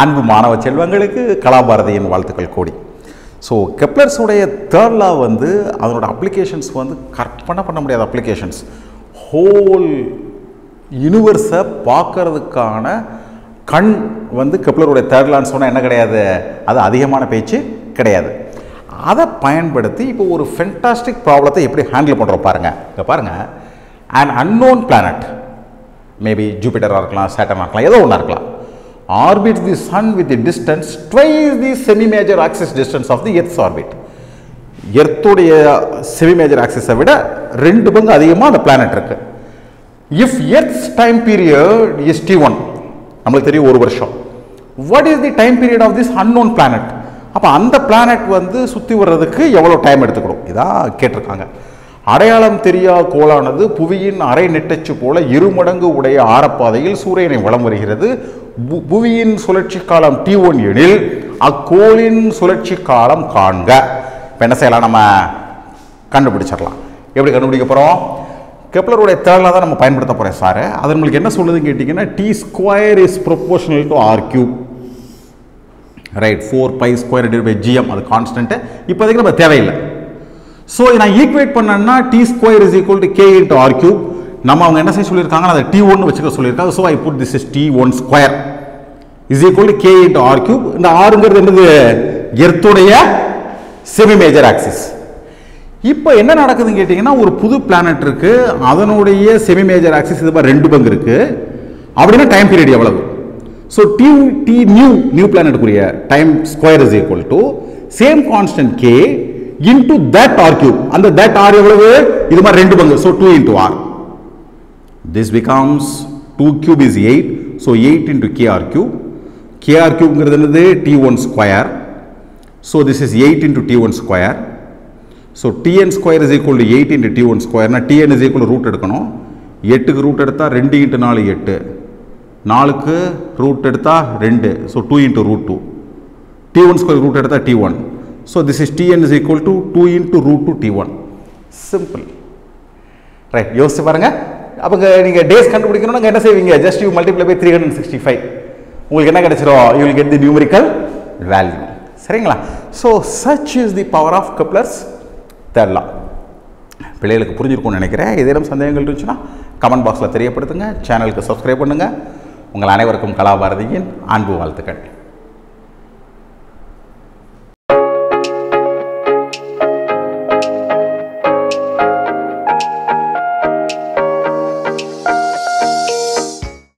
அன்பு மாணவ செல்வங்களுக்கு கலாபாரதியின் வாழ்த்துக்கள் கோடி. ஸோ கெப்லர்ஸுடைய தேர்ட் லா வந்து அதனோட அப்ளிகேஷன்ஸ் வந்து கற்பனை பண்ண முடியாத அப்ளிகேஷன்ஸ் ஹோல் யூனிவர்ஸை பார்க்கறதுக்கான கண் வந்து கெப்லருடைய தேர்ட்லான்னு சொன்னால் என்ன கிடையாது? அது அதிகமான பேச்சு கிடையாது. அதை பயன்படுத்தி இப்போ ஒரு ஃபென்டாஸ்டிக் ப்ராப்ளத்தை எப்படி ஹேண்டில் பண்ணுறோம் பாருங்கள் இங்கே பாருங்கள் அண்ட் அன்னோன் பிளானட் மேபி ஜூபிட்டராக இருக்கலாம் சேட்டனாக இருக்கலாம் ஏதோ ஒன்றா இருக்கலாம். Orbit the sun with the distance twice the semi major axis distance of the earth's orbit எர்த்துடைய semi major ஆக்சிஸை விட ரெண்டு பங்கு அதிகமாக அந்த பிளானட் இருக்கு. If earth's time period is T one நம்மளுக்கு தெரியும் ஒரு வருஷம். What is the time period of this unknown planet அப்போ அந்த பிளானட் வந்து சுற்றி வர்றதுக்கு எவ்வளோ டைம் எடுத்துக்கணும்? இதான் கேட்டிருக்காங்க. அடையாளம் தெரியா கோளானது புவியின் அரை நெட்டச்சு போல இருமடங்கு உடைய ஆரப்பாதையில் சூரியனை வலம் வருகிறது. புவியின் சுழற்சி காலம் டி ஒன் எனில் அக்கோளின் சுழற்சி காலம் காண்க. இப்போ என்ன செய்யலாம்? நம்ம கண்டுபிடிச்சிடலாம். எப்படி கண்டுபிடிக்க போகிறோம் கெப்லருடைய தேர்லாக தான் நம்ம பயன்படுத்த போகிறோம் சார் அது நம்மளுக்கு என்ன சொல்லுதுன்னு கேட்டிங்கன்னா T square is proportional to R cube right four pi square divide by GM அது கான்ஸ்டன்ட்டு இப்போதைக்கு நம்ம தேவையில்லை. ஸோ நான் ஈக்குவேட் பண்ணேன்னா T square is equal to K into R cube நம்ம அவங்க என்ன செய்ய சொல்லியிருக்காங்கன்னா அதை டி ஒன்று வச்சுக்க சொல்லியிருக்காங்க. So I put this is T one square is equal to K into R cube இந்த ஆறுங்கிறது என்னது? எர்த்துடைய செமி மேஜர் ஆக்சிஸ் இப்போ என்ன நடக்குதுன்னு கேட்டிங்கன்னா ஒரு புது பிளானட் இருக்குது அதனுடைய செமி மேஜர் ஆக்சிஸ் இது மாதிரி ரெண்டு பங்கு இருக்குது அப்படின்னா டைம் பீரியட் எவ்வளவு? So T T new new பிளானட்டுக்குரிய time square is equal to same constant K into that R cube அந்த தட் ஆர் எவ்வளவு? இது மாதிரி ரெண்டு பங்கு. So two into R this becomes 2 cube is 8 so 8 into kr cube kr cube ங்கிறது t1 square so this is 8 into t1 square so tn square is equal to 8 into t1 square னா tn is equal to root எடுக்கணும் 8க்கு root எடுத்தா 2 into 4 8 நாலுக்கு root எடுத்தா 2 so 2 into root 2 t1 square root எடுத்தா t1 so this is tn is equal to 2 into root 2 t1 simple right யோசிச்சு பாருங்க அப்போ நீங்கள் டேஸ் கண்டுபிடிக்கணும்னா என்ன செய்வீங்க? Just you multiply by three hundred sixty five உங்களுக்கு என்ன கிடைச்சிரும்? You will get the numerical value சரிங்களா? So such is the power of Kepler's தேர்லா பிள்ளைகளுக்கு புரிஞ்சிருக்கும்னு நினைக்கிறேன். ஏதேனும் சந்தேகங்கள் இருந்துச்சுன்னா கமெண்ட் பாக்ஸில் தெரியப்படுத்துங்க. சேனலுக்கு சப்ஸ்கிரைப் பண்ணுங்கள் உங்கள் அனைவருக்கும் கலாபாரதியின் அன்பு வாழ்த்துக்கள்.